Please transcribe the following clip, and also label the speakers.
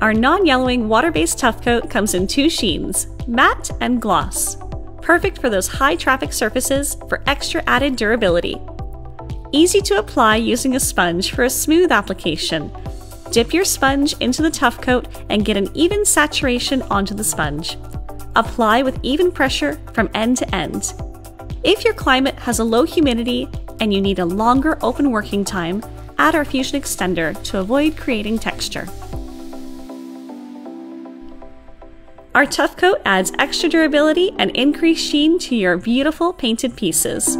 Speaker 1: Our non-yellowing water-based Tough Coat comes in two sheens, matte and gloss. Perfect for those high traffic surfaces for extra added durability. Easy to apply using a sponge for a smooth application. Dip your sponge into the Tough Coat and get an even saturation onto the sponge. Apply with even pressure from end to end. If your climate has a low humidity and you need a longer open working time, add our Fusion Extender to avoid creating texture. Our Tough Coat adds extra durability and increased sheen to your beautiful painted pieces.